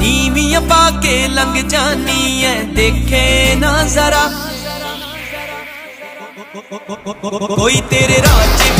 नीवियाँ पाके लंघ जानी है देखे ना जरा कोई तेरे राज